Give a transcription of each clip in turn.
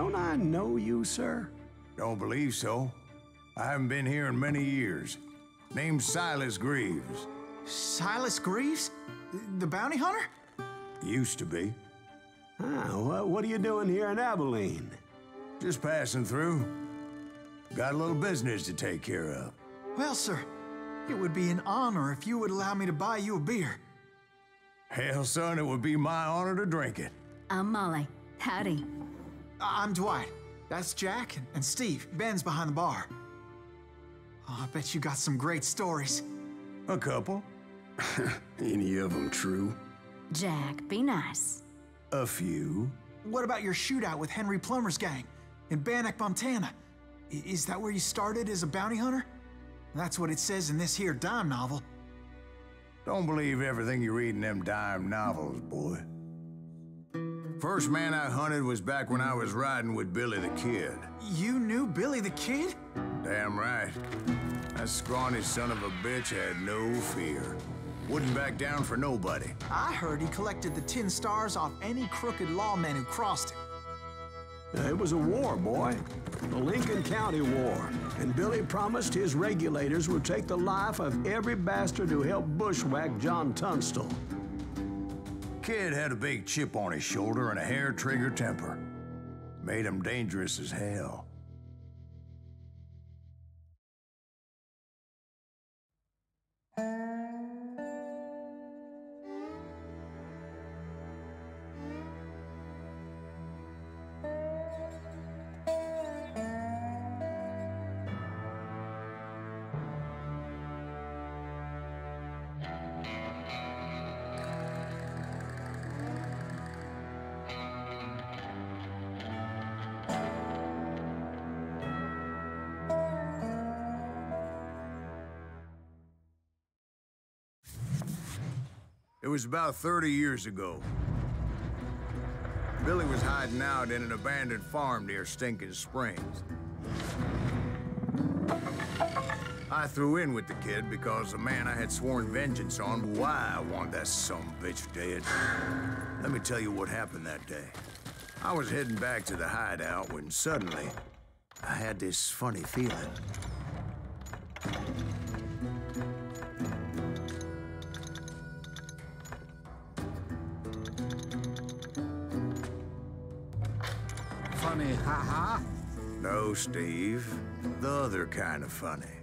Don't I know you, sir? Don't believe so. I haven't been here in many years. Name's Silas Greaves. Silas Greaves? The bounty hunter? Used to be. Ah, what, what are you doing here in Abilene? Just passing through. Got a little business to take care of. Well, sir, it would be an honor if you would allow me to buy you a beer. Hell, son, it would be my honor to drink it. I'm Molly. Howdy. I- I'm Dwight. That's Jack and- and Steve. Ben's behind the bar. Oh, I bet you got some great stories. A couple. Any of them true? Jack, be nice. A few. What about your shootout with Henry Plummer's gang in Bannack, Montana? I- is that where you started as a bounty hunter? That's what it says in this here dime novel. Don't believe everything you read in them dime novels, boy. First man I hunted was back when I was riding with Billy the Kid. You knew Billy the Kid? Damn right. That scrawny son of a bitch had no fear. Wouldn't back down for nobody. I heard he collected the tin stars off any crooked lawman who crossed him. Uh, It was a war, boy. The Lincoln County War. And Billy promised his regulators would take the life of every bastard who helped bushwhack John Tunstall. Kid had a big chip on his shoulder and a hair trigger temper. Made him dangerous as hell. Was about 30 years ago. Billy was hiding out in an abandoned farm near Stinking Springs. I threw in with the kid because the man I had sworn vengeance on, why I wanted that some bitch dead. Let me tell you what happened that day. I was heading back to the hideout when suddenly I had this funny feeling. No, Steve. The other kind of funny.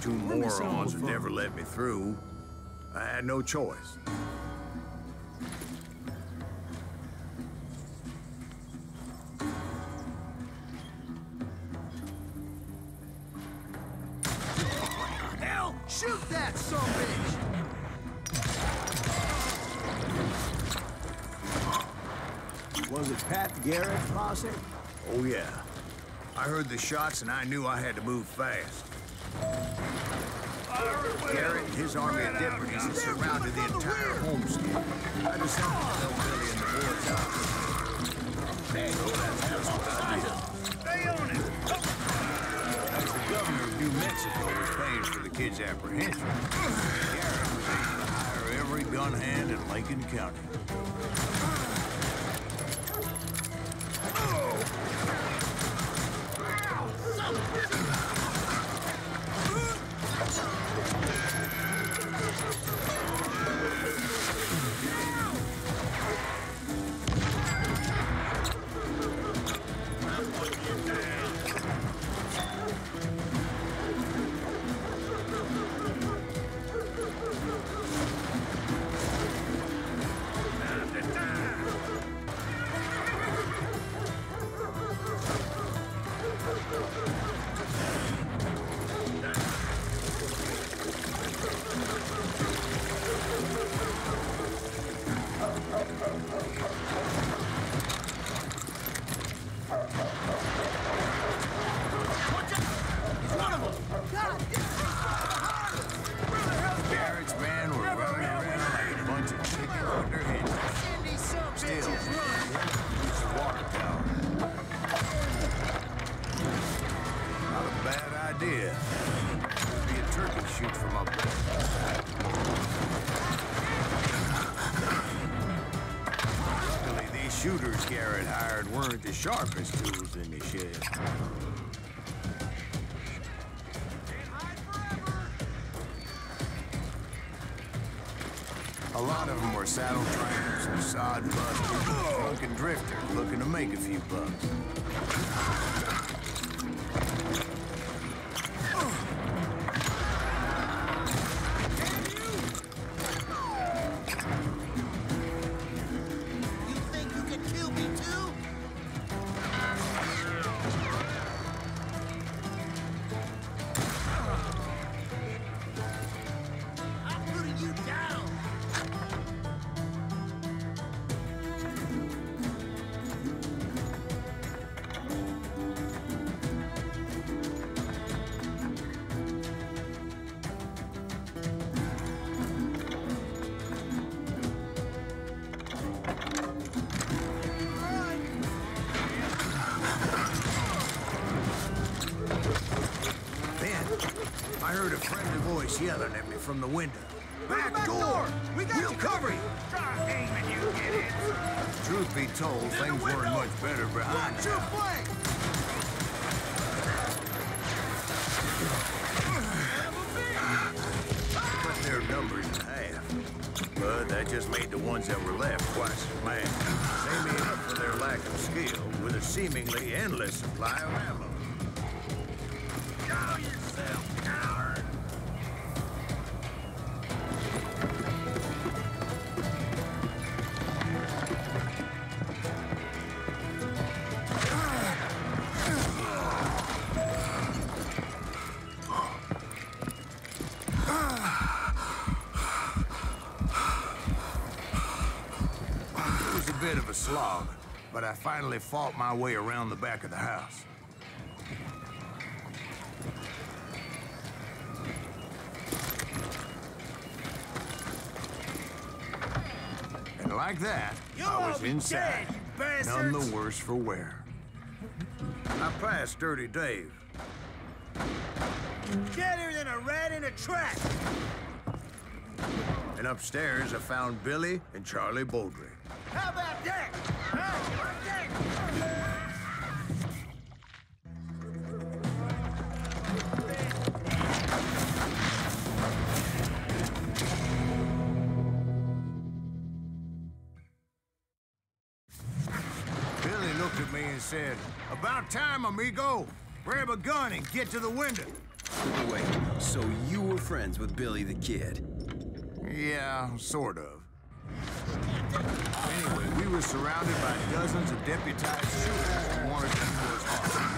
Two Let me morons would never let me through. I had no choice. Hell, shoot that son bitch! Was it Pat Garrett posse? Oh, yeah. I heard the shots and I knew I had to move fast. Garrett and his army of deputies had surrounded the entire homestead. I just had to tell Billy and the boys out. So that's just what I did. Stay on it! As the governor of New Mexico was paying for the kid's apprehension, Garrett was able to hire every gun hand in Lincoln County. Sharpest tools in the shed. A lot of them were saddle trainers and sod busters, drunken drifters looking to make a few bucks. From the window. Back, back door! door! We got we'll you cover you! Try aiming, you get it. Truth be told, things weren't much better behind Watch the your flank. cut their numbers in half. But that just made the ones that were left twice as mad. They made up for their lack of skill with a seemingly endless supply of ammo. But I finally fought my way around the back of the house. And like that, You'll I all was be inside, dead, none the worse for wear. I passed Dirty Dave, Deader than a rat in a trap. and upstairs I found Billy and Charlie Bowdre. How about that? Huh? Like that? Billy looked at me and said, About time, amigo. Grab a gun and get to the window. Wait, so you were friends with Billy the Kid? Yeah, sort of. Anyway, we were surrounded by dozens of deputized shooters who wanted to do us.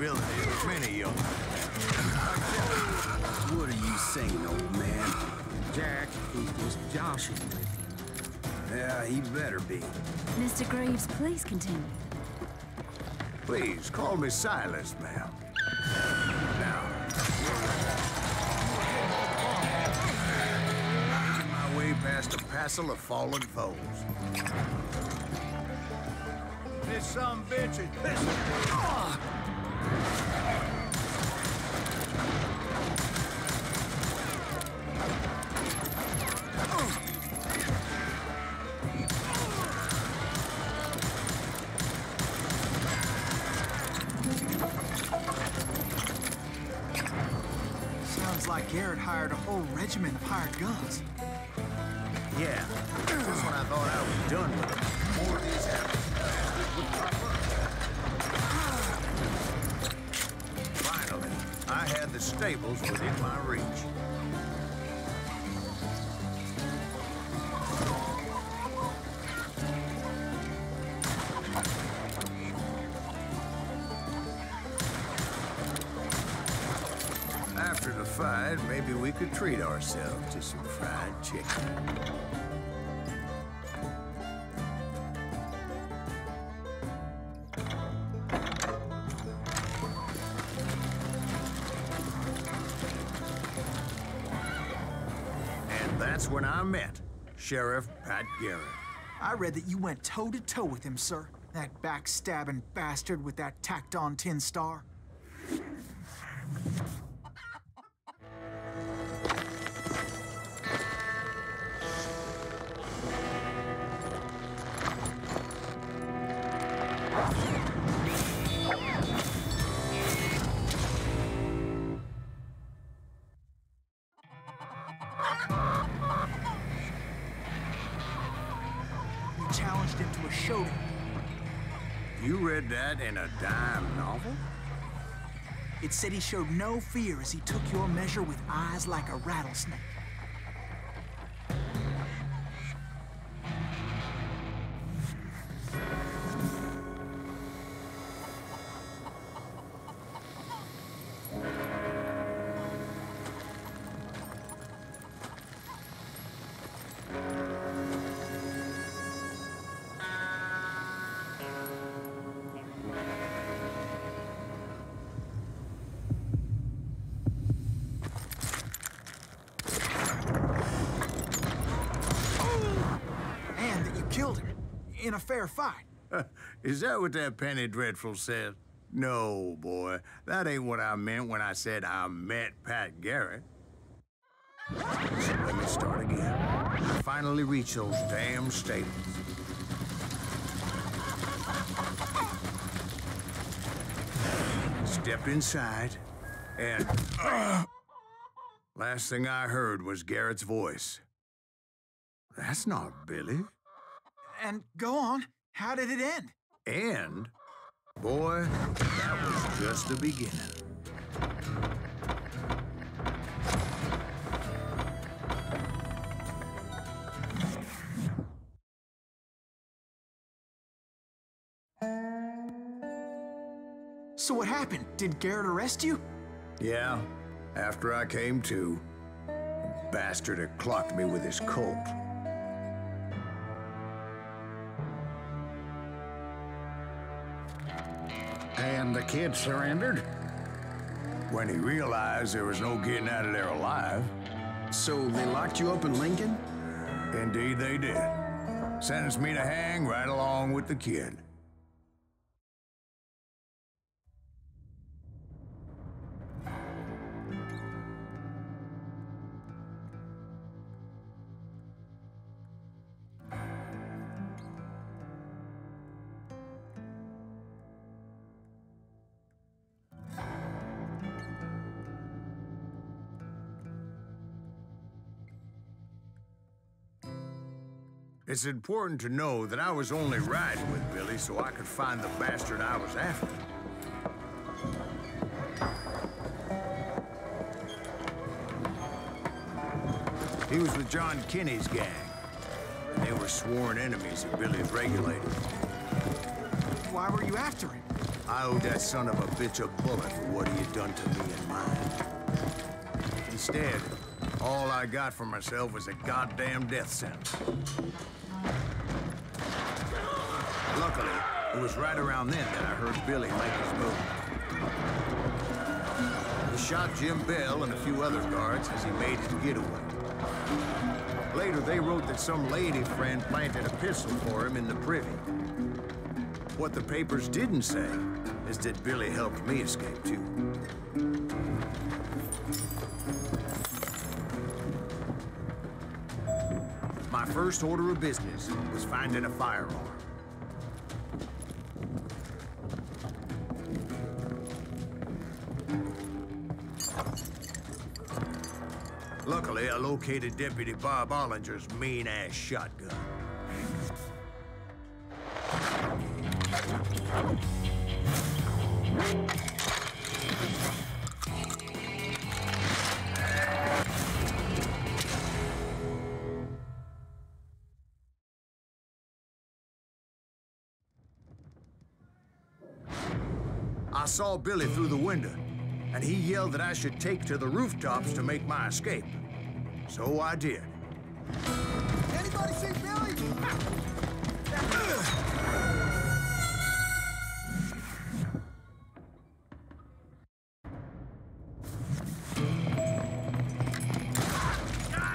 Invincibility that many young What are you saying, old man? Jack, he was joshing with you. Yeah, he better be. Mr. Graves, please continue. Please, call me Silas, ma'am. Now, making my way past a passel of fallen foes. This some bitch is pissing. Regiment of hired guns. Yeah, just when I thought I was done with them, more of these. Finally, I had the stables within my reach. Treat ourselves to some fried chicken. And that's when I met Sheriff Pat Garrett. I read that you went toe to toe with him, sir. That backstabbing bastard with that tacked on tin star. In a dime novel? It said he showed no fear as he took your measure with eyes like a rattlesnake. Fight. Is that what that Penny Dreadful said? No, boy. That ain't what I meant when I said I met Pat Garrett. So let me start again. I finally reached those damn stables. Stepped inside, and... Uh, last thing I heard was Garrett's voice. That's not Billy. And go on. How did it end? And, boy, that was just the beginning. So what happened? Did Garrett arrest you? Yeah, after I came to, bastard had clocked me with his Colt. And the kid surrendered? When he realized there was no getting out of there alive, So they locked you up in Lincoln? indeed they did. Sentenced me to hang right along with the kid. It's important to know that I was only riding with Billy so I could find the bastard I was after. He was with John Kinney's gang. They were sworn enemies of Billy's regulators. Why were you after him? I owed that son of a bitch a bullet for what he had done to me and mine. Instead, all I got for myself was a goddamn death sentence. Luckily, it was right around then that I heard Billy make his move. He shot Jim Bell and a few other guards as he made his getaway. Later, they wrote that some lady friend planted a pistol for him in the privy. What the papers didn't say is that Billy helped me escape, too. First order of business was finding a firearm. Luckily, I located Deputy Bob Ollinger's mean-ass shotgun. Saw Billy through the window, and he yelled that I should take to the rooftops to make my escape. So I did. Anybody see Billy?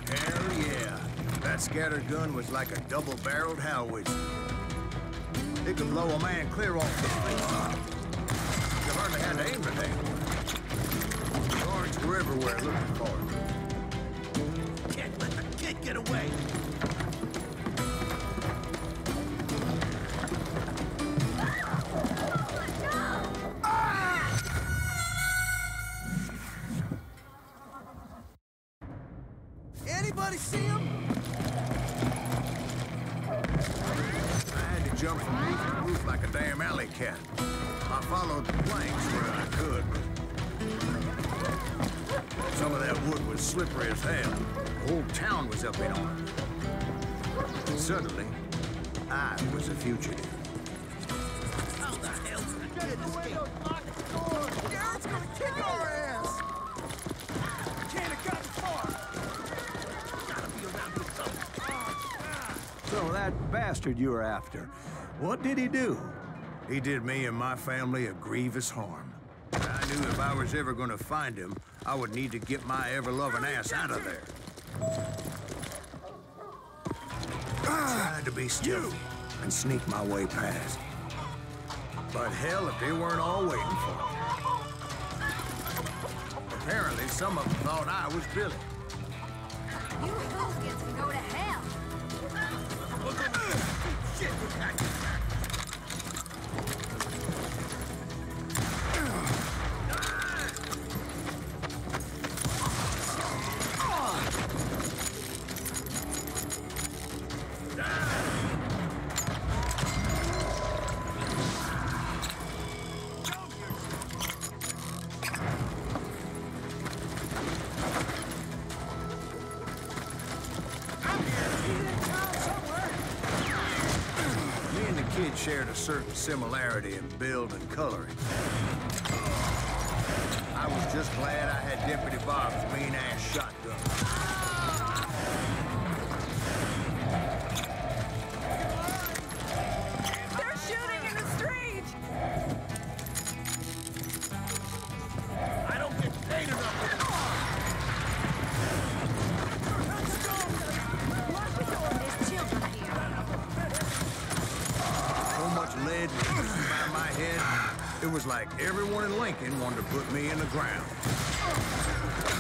Hell yeah. That scatter gun was like a double-barreled howitzer. It could blow a man clear off the face. The thing. Guards were everywhere looking for it. Can't let the kid get away. Did the kid escape? Garrett's gonna kick our ass! Can't have gotten far. Gotta be around here somewhere. So that bastard you were after, what did he do? He did me and my family a grievous harm. I knew if I was ever gonna find him, I would need to get my ever-loving ass out of there. I tried to be stealthy and sneak my way past. But hell, if they weren't all waiting for me. Apparently, some of them thought I was Billy. Similarity in build and coloring. Lead oozing my head, it was like everyone in Lincoln wanted to put me in the ground.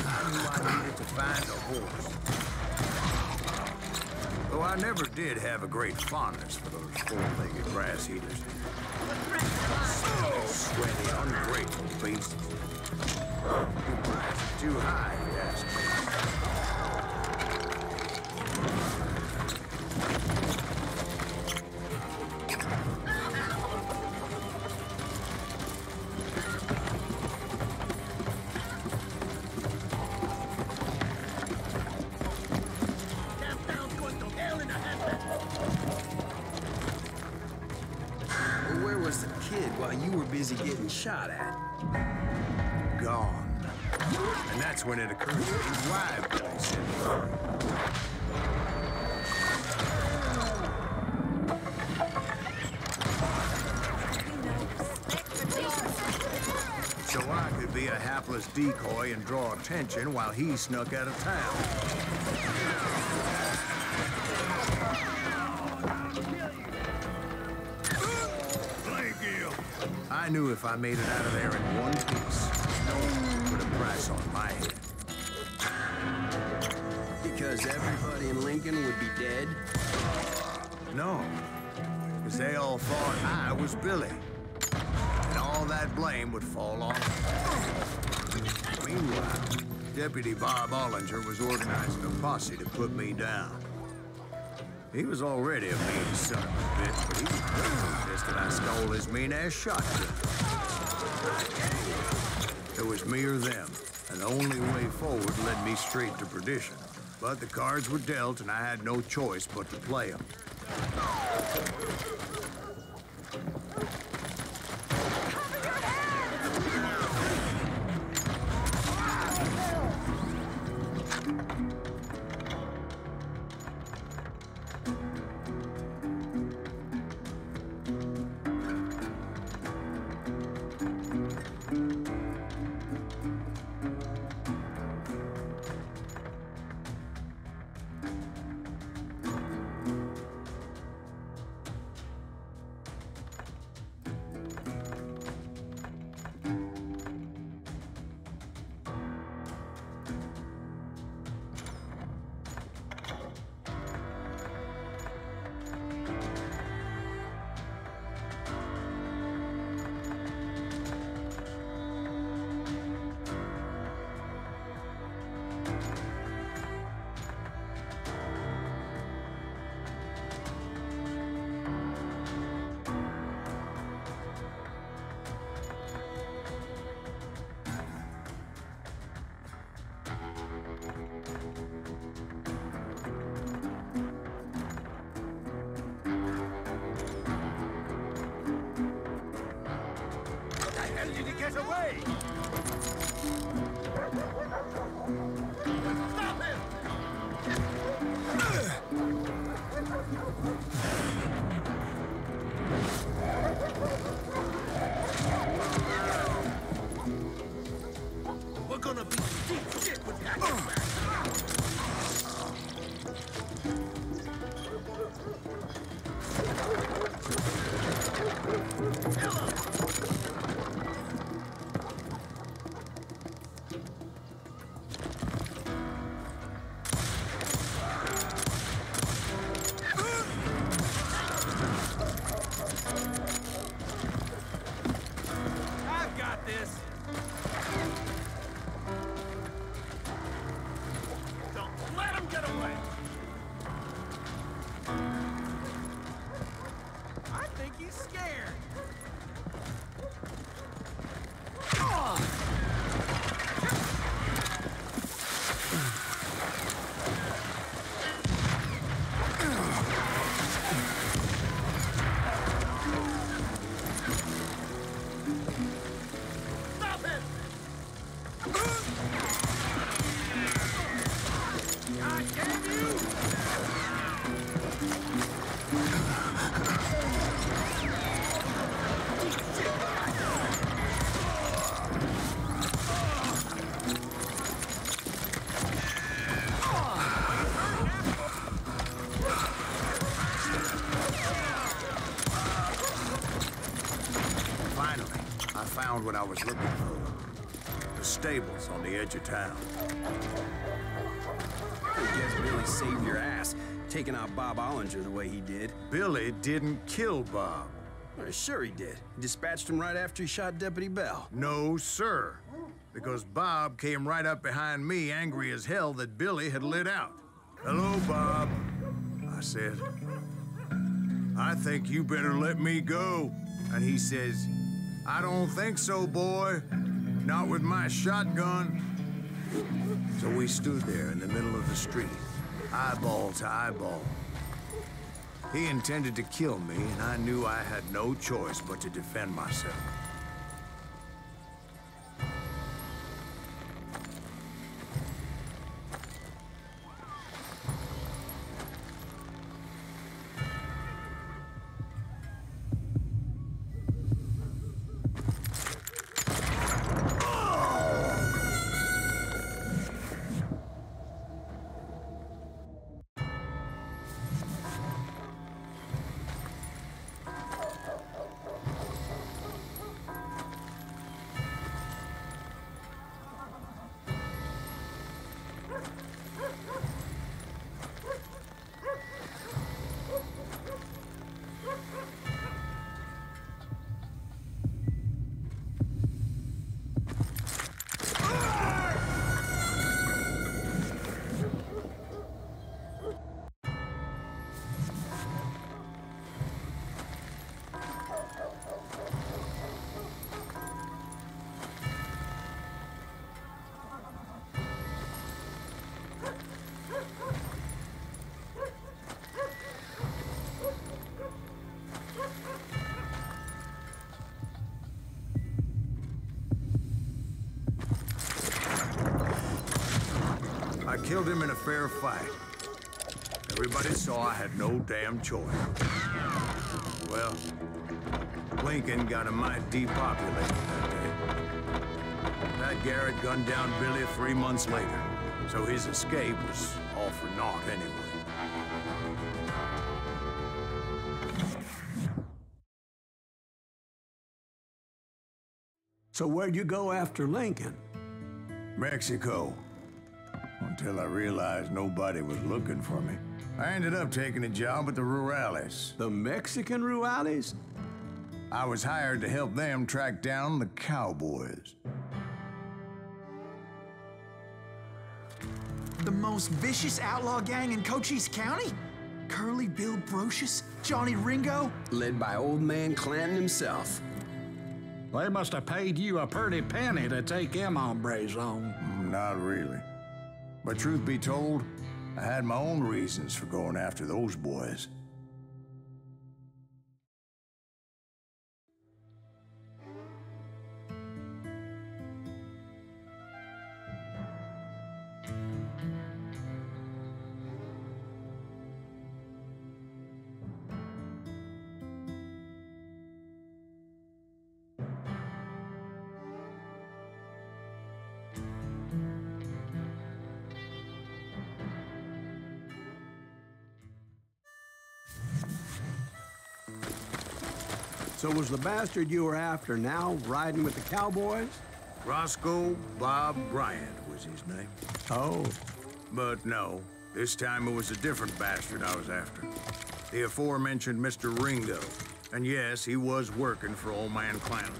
I knew I needed to find a horse. Though I never did have a great fondness for those four-legged grass eaters. Sweaty, ungrateful beasts. Too high, when it Billy. So I could be a hapless decoy and draw attention while he snuck out of town. I knew if I made it out of there in one piece, no one put a price on my head. In Lincoln would be dead. No, because they all thought I was Billy. And all that blame would fall on me. Meanwhile, Deputy Bob Ollinger was organizing a posse to put me down. He was already a mean son of a bitch, but he was really that I stole his mean-ass shotgun. It was me or them, and the only way forward led me straight to perdition. But the cards were dealt, and I had no choice but to play them. Found what I was looking for. The stables on the edge of town. I guess Billy saved your ass, taking out Bob Ollinger the way he did. Billy didn't kill Bob. Well, sure he did. He dispatched him right after he shot Deputy Bell. No, sir. Because Bob came right up behind me, angry as hell that Billy had lit out. Hello, Bob, I said. I think you better let me go. And he says, I don't think so, boy. Not with my shotgun. So we stood there in the middle of the street, eyeball to eyeball. He intended to kill me, and I knew I had no choice but to defend myself. Killed him in a fair fight. Everybody saw I had no damn choice. Well, Lincoln got a mite depopulated that day. Pat Garrett gunned down Billy three months later, so his escape was all for naught anyway. So where'd you go after Lincoln? Mexico. Until I realized nobody was looking for me. I ended up taking a job at the Rurales. The Mexican Rurales? I was hired to help them track down the cowboys. The most vicious outlaw gang in Cochise County? Curly Bill Brocius? Johnny Ringo? Led by old man Clanton himself. They must have paid you a pretty penny to take them hombres on. Mm, Not really. But truth be told, I had my own reasons for going after those boys. So was the bastard you were after now riding with the cowboys? Roscoe Bob Bryant was his name. Oh, But no, this time it was a different bastard I was after. The aforementioned Mr. Ringo. And yes, he was working for old man Clanton.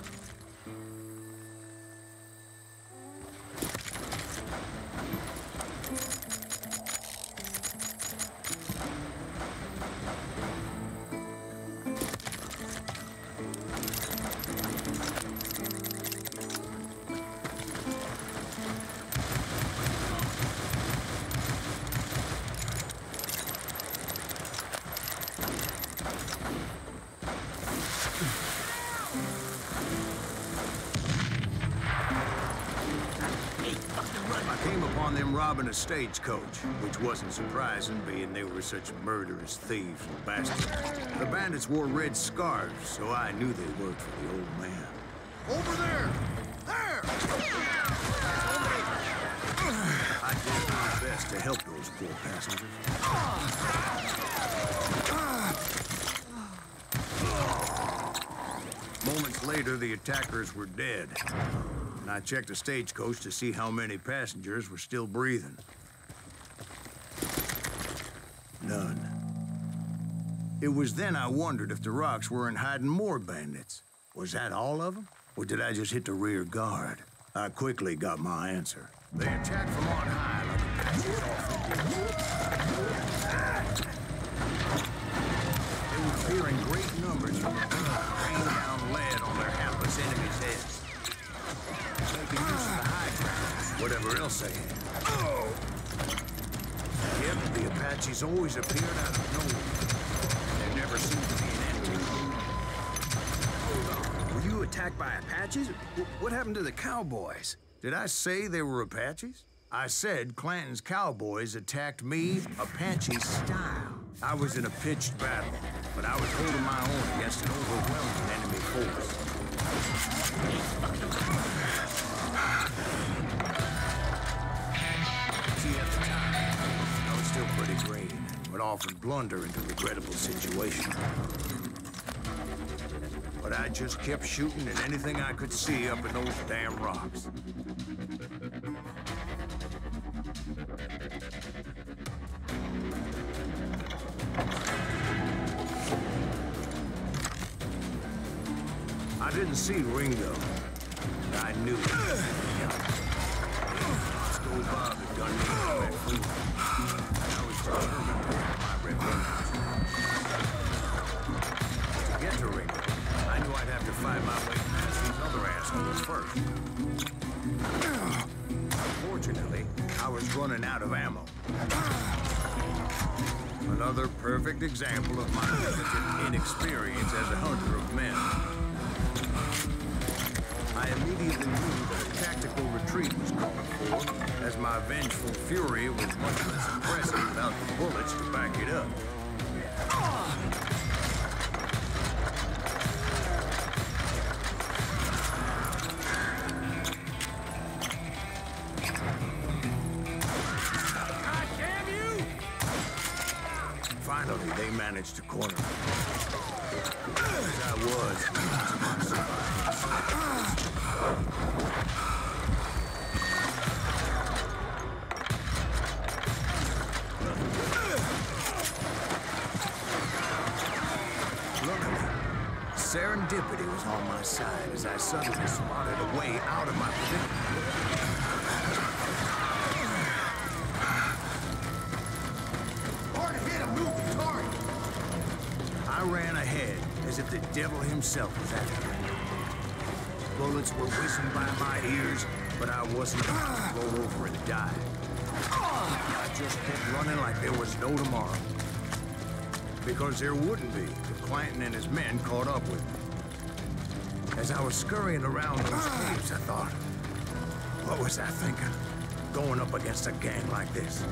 Stagecoach, which wasn't surprising, being they were such murderous thieves and bastards. The bandits wore red scarves, so I knew they worked for the old man. Over there! There! I did my best to help those poor passengers. Moments later, the attackers were dead. And I checked the stagecoach to see how many passengers were still breathing. It was then I wondered if the rocks weren't hiding more bandits. Was that all of them? Or did I just hit the rear guard? I quickly got my answer. They attacked from on high They were fearing great numbers from the rain down lead on their hapless enemies' heads. Making use of the high ground, whatever else they had. Yep, the Apaches always appeared out of nowhere. Attacked by Apaches? Wh- What happened to the cowboys? Did I say they were Apaches? I said Clanton's cowboys attacked me Apache style. I was in a pitched battle, but I was holding my own against an overwhelming enemy force. See, at the time, I was still pretty green and would often blunder into regrettable situations. But I just kept shooting at anything I could see up in those damn rocks. I didn't see Ringo, it up. On my side as I suddenly spotted a way out of my predicament. Hard a moving target. I ran ahead as if the devil himself was after me. Bullets were whizzing by my ears, but I wasn't about to roll over and die. I just kept running like there was no tomorrow. Because there wouldn't be if Clanton and his men caught up with me. As I was scurrying around those ah. caves, I thought, what was I thinking? Going up against a gang like this.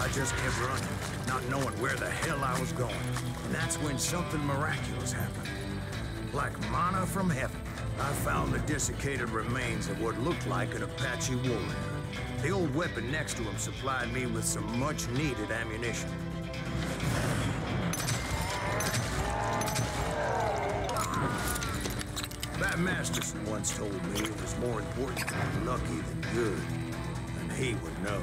I just kept running, not knowing where the hell I was going. And that's when something miraculous happened. Like manna from heaven, I found the desiccated remains of what looked like an Apache warrior. The old weapon next to him supplied me with some much-needed ammunition. Bat Masterson once told me it was more important to be lucky than good, and he would know.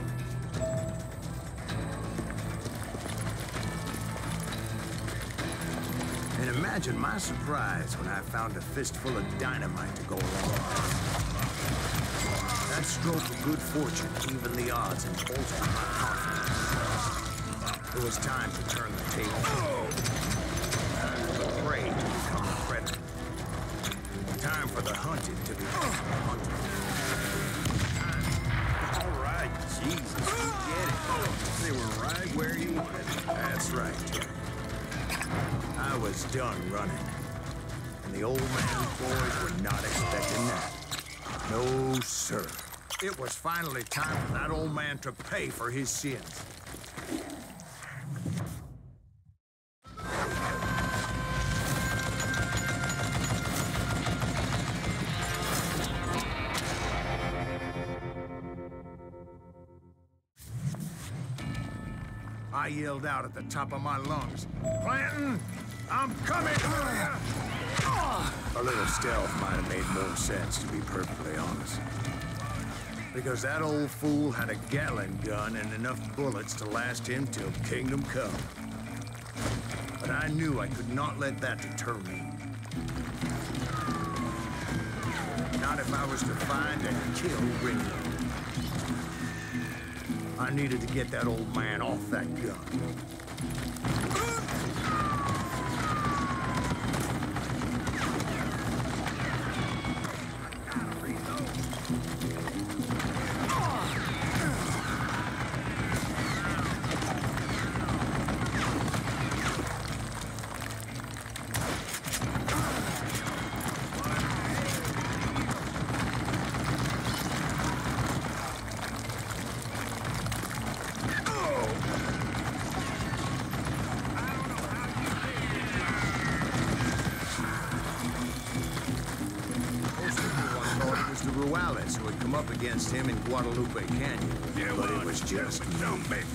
And imagine my surprise when I found a fistful of dynamite to go along with it. That stroke of good fortune evened the odds and bolstered my confidence. It was time to turn the table. The prey to become the predator. Time for the hunted to become hunted. All right, Jesus, we get it. They were right where you wanted. That's right, Jack. I was done running. And the old man's boys were not expecting that. No, sir. It was finally time for that old man to pay for his sins. I yelled out at the top of my lungs, Clanton, I'm coming! A little stealth might have made more sense, to be perfectly honest. Because that old fool had a Gatling gun and enough bullets to last him till kingdom come. But I knew I could not let that deter me. Not if I was to find and kill Ringo. I needed to get that old man off that gun. Up against him in Guadalupe Canyon. Yeah, but it was just. Wait!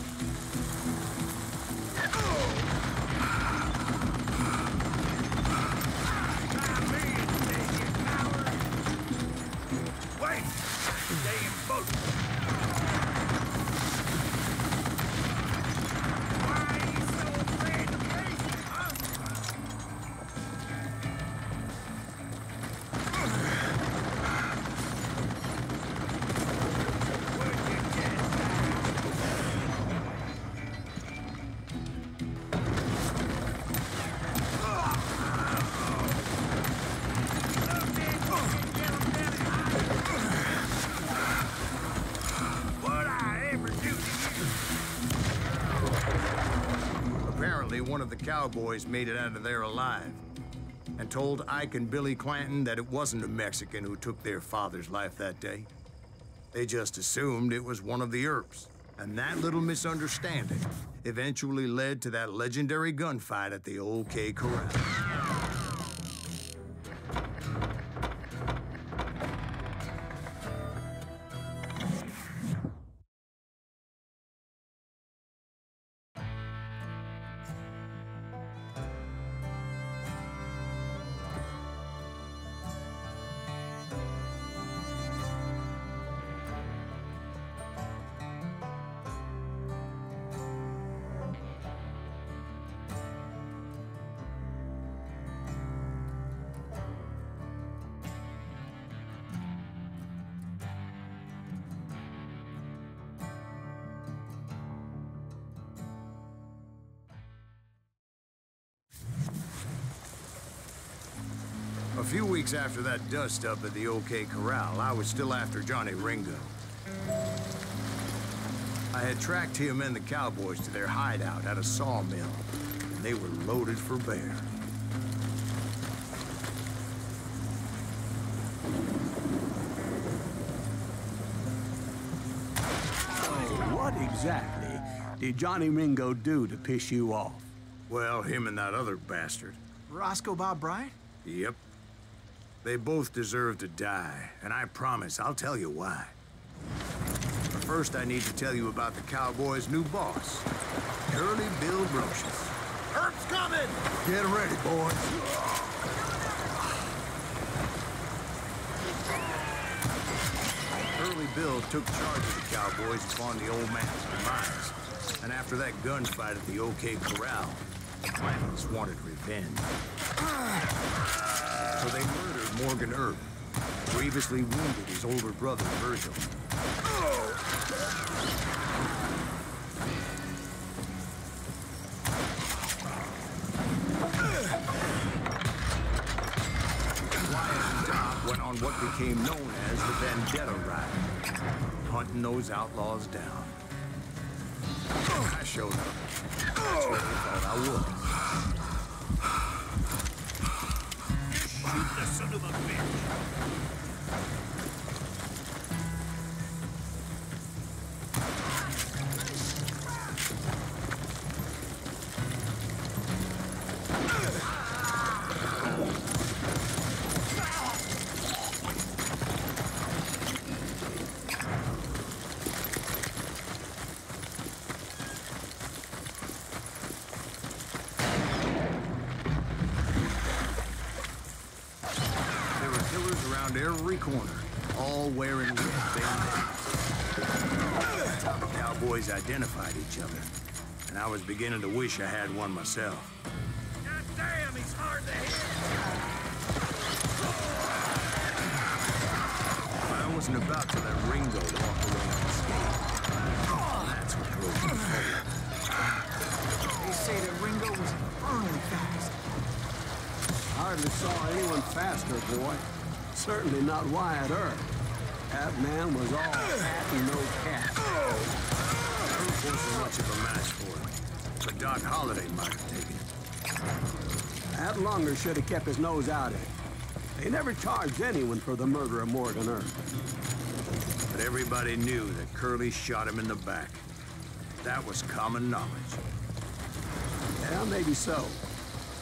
Cowboys made it out of there alive and told Ike and Billy Clanton that it wasn't a Mexican who took their father's life that day. They just assumed it was one of the Earps. And that little misunderstanding eventually led to that legendary gunfight at the OK Corral. Few weeks after that dust-up at the OK Corral, I was still after Johnny Ringo. I had tracked him and the cowboys to their hideout at a sawmill, and they were loaded for bear. Oh, what exactly did Johnny Ringo do to piss you off? Well, him and that other bastard. Roscoe Bob Bryant? Yep. They both deserve to die, and I promise I'll tell you why. But first, I need to tell you about the Cowboys' new boss, Curly Bill Brocius. Earp's coming! Get ready, boys. Curly Bill took charge of the Cowboys upon the old man's demise. And after that gunfight at the OK Corral, the Clantons wanted revenge. Morgan Earp, grievously wounded his older brother, Virgil. Went on what became known as the Vendetta Ride, hunting those outlaws down. I showed up. That's what they thought I was. Shoot the son of a bitch! Wish I had one myself. God damn, he's hard to hit! I wasn't about to let Ringo walk away unscathed. That's what drove me forward. They say that Ringo was infernally fast. Hardly saw anyone faster, boy. Certainly not Wyatt Earp. That man was all fat and no cat. Earp wasn't much of a match for him. But Doc Holliday might have taken it. That lunger should have kept his nose out of it. They never charged anyone for the murder of Morgan Earp. But everybody knew that Curly shot him in the back. That was common knowledge. Yeah, maybe so.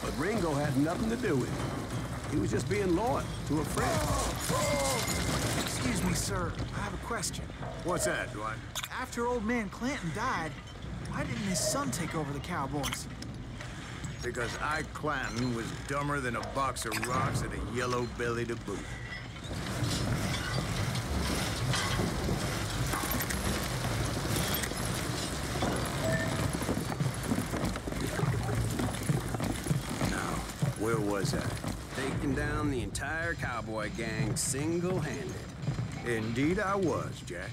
But Ringo had nothing to do with it. He was just being loyal to a friend. Excuse me, sir. I have a question. What's that, Dwight? After old man Clanton died, why didn't his son take over the Cowboys? Because Ike Clanton was dumber than a box of rocks and a yellow belly to boot. Now, where was I? Taking down the entire cowboy gang single-handed. Indeed I was, Jack.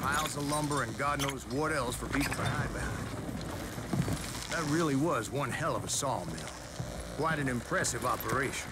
Piles of lumber, and God knows what else for people to hide behind. That really was one hell of a sawmill. Quite an impressive operation.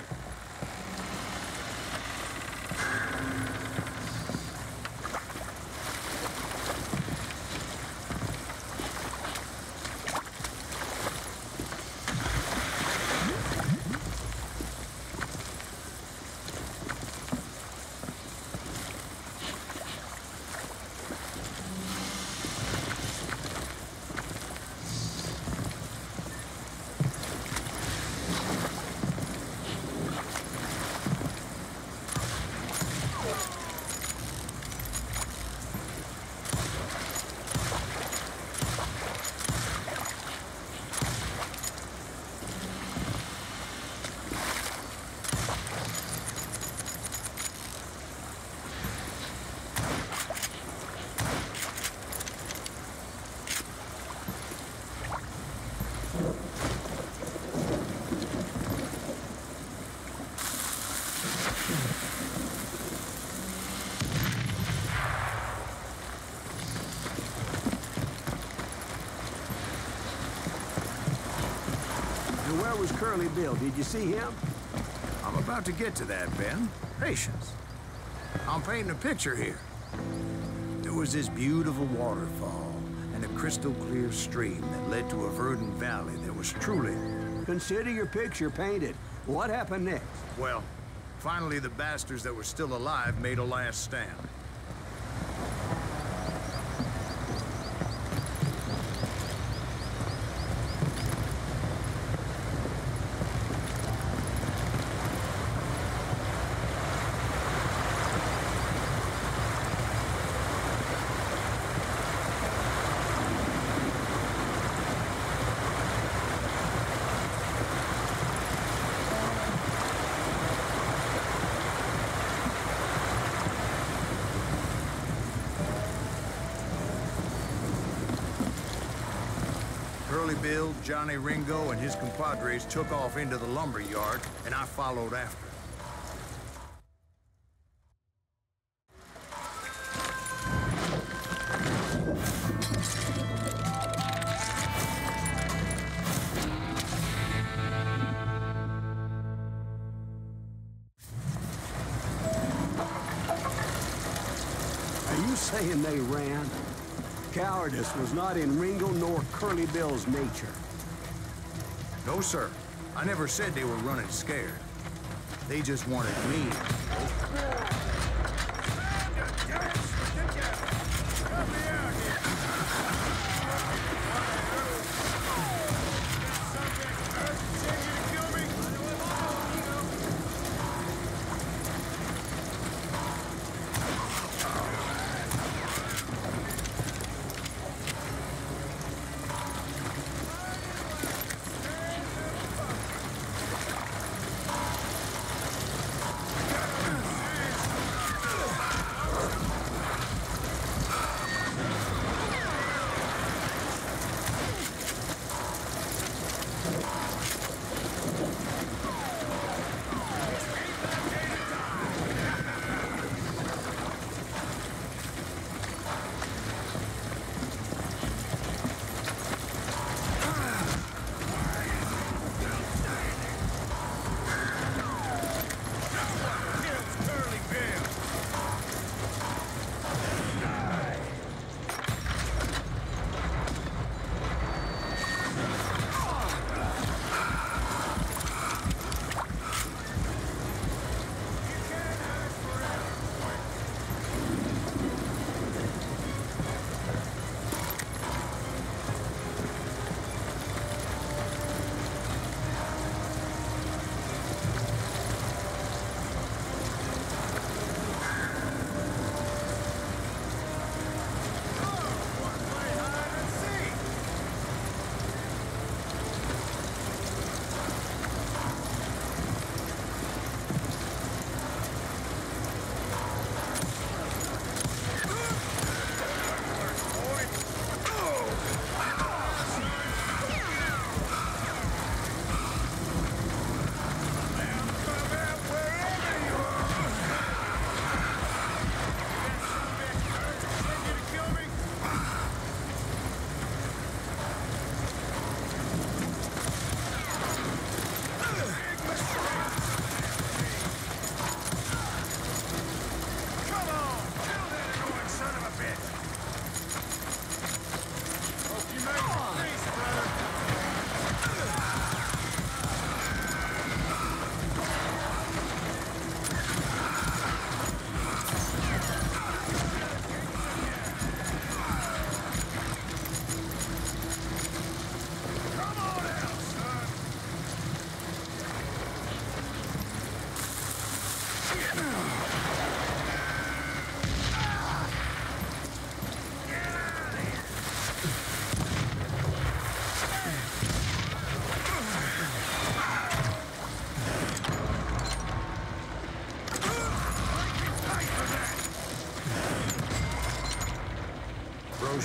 Curly Bill? Did you see him? I'm about to get to that, Ben. Patience. I'm painting a picture here. There was this beautiful waterfall and a crystal clear stream that led to a verdant valley that was truly... Consider your picture painted. What happened next? Well, finally the bastards that were still alive made a last stand. Curly Bill, Johnny Ringo, and his compadres took off into the lumber yard, and I followed after. Was not in Ringo nor Curly Bill's nature. No, sir. I never said they were running scared. They just wanted me.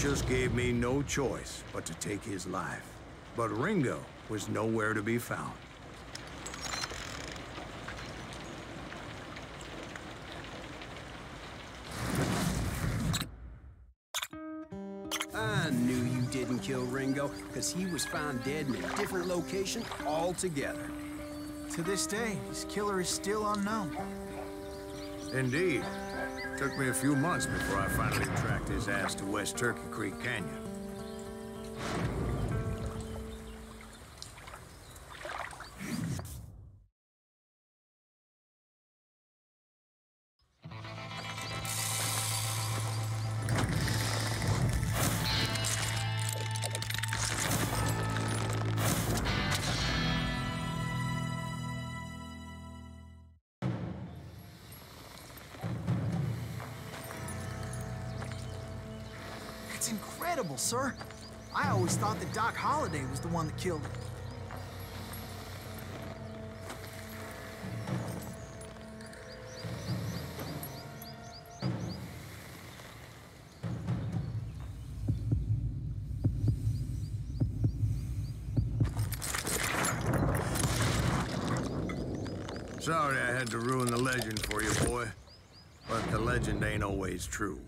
Brocius gave me no choice but to take his life. But Ringo was nowhere to be found. I knew you didn't kill. Ringo because he was found dead in a different location altogether. To this day, his killer is still unknown. Indeed. Took me a few months before I finally tracked his ass to West Turkey Creek Canyon. Sir. I always thought that Doc Holliday was the one that killed him. Sorry I had to ruin the legend for you, boy. But the legend ain't always true.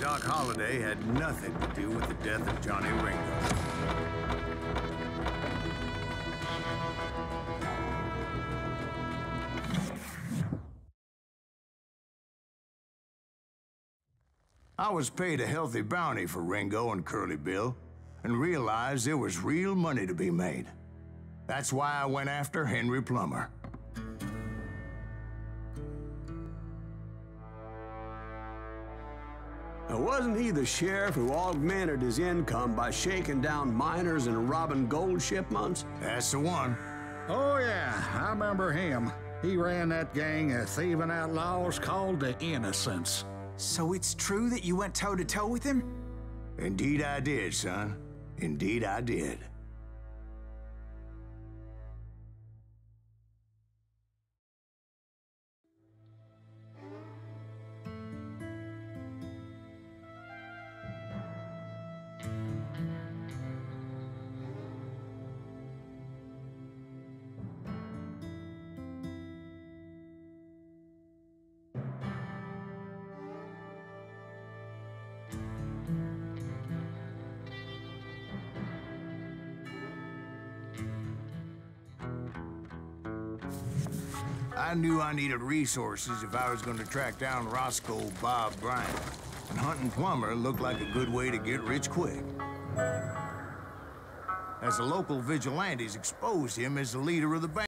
Doc Holliday had nothing to do with the death of Johnny Ringo. I was paid a healthy bounty for Ringo and Curly Bill, and realized there was real money to be made. That's why I went after Henry Plummer. Wasn't he the sheriff who augmented his income by shaking down miners and robbing gold shipments? That's the one. Oh, yeah, I remember him. He ran that gang of thieving outlaws called the Innocents. So it's true that you went toe to toe with him? Indeed I did, son. Indeed I did. Knew I needed resources if I was going to track down Roscoe Bob Bryant. And hunting Plummer looked like a good way to get rich quick. As the local vigilantes exposed him as the leader of the band.